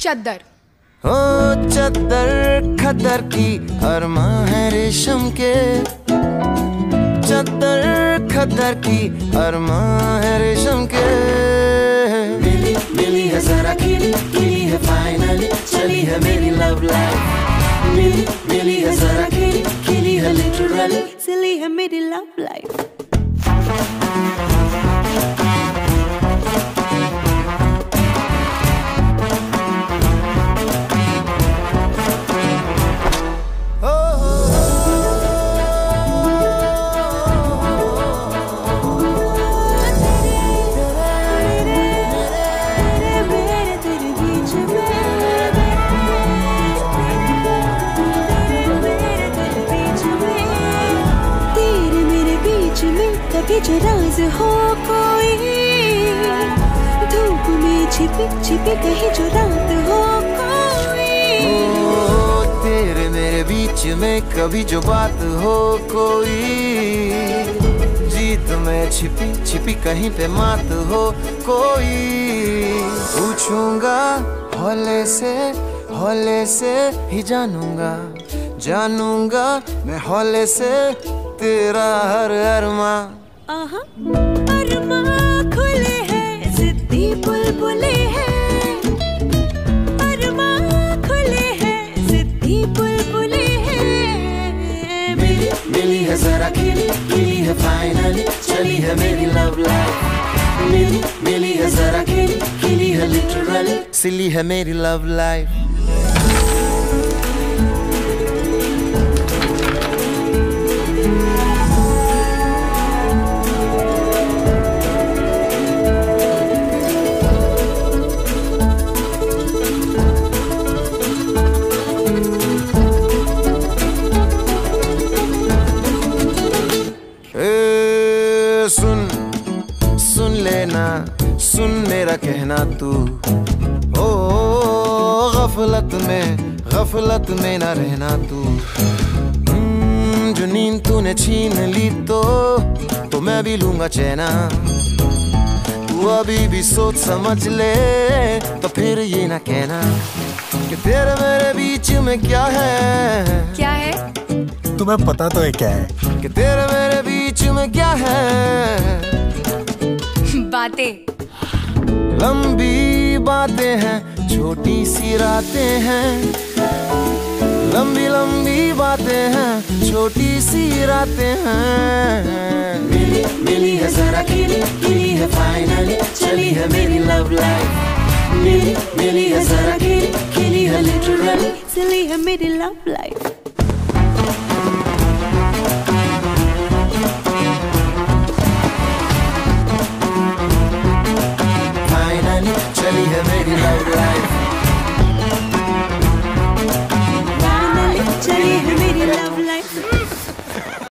चद्दर। ओ चद्दर खद्दर की अरमा है रेशम के। चद्दर खद्दर की अरमा है रेशम के। मिली मिली है जरा खिली खिली है फाइनली चली है मेरी लव लाइफ मिली मिली है जरा खिली खिली है लिटरली चली है मेरी लव लाइफ जो राज हो कोई। धूप में छिपी छिपी कहीं जो रात हो बीच में कभी जो बात हो कोई। जीत में छिपी छिपी कहीं पे मात हो कोई। पूछूँगा, हौले से हौले से ही जानूँगा। जानूँगा मैं हौले से तेरा हर अरमा। अरमा खुले हैं जिद्दी बुलबुले हैं। अरमा खुले हैं जिद्दी बुलबुले हैं। मिली मिली है जरा खिली खिली है फाइनली चली है मेरी लव लाइफ मिली मिली है जरा खिली खिली है लिटरली सिली है मेरी लव लाइफ सुन सुन लेना सुन मेरा कहना तू। ओ गफलत में गफलत में ना रहना तू। हम्म, जो नींद तूने छीन ली तो तो मैं भी लूँगा चैना। तू अभी भी सोच समझ ले तो फिर ये ना कहना कि तेरे मेरे बीच में क्या है। क्या है? तुम्हें पता तो है क्या है। कि तेरे में क्या है? बातें। लंबी बातें हैं छोटी सी रातें हैं। लंबी लंबी बातें हैं छोटी सी रातें हैं। मिली मिली है जरा खिली खिली है फाइनली चली है मेरी लव लाइफ मिली मिली है जरा खिली खिली है लिटरली चली है मेरी लव लाइफ love life.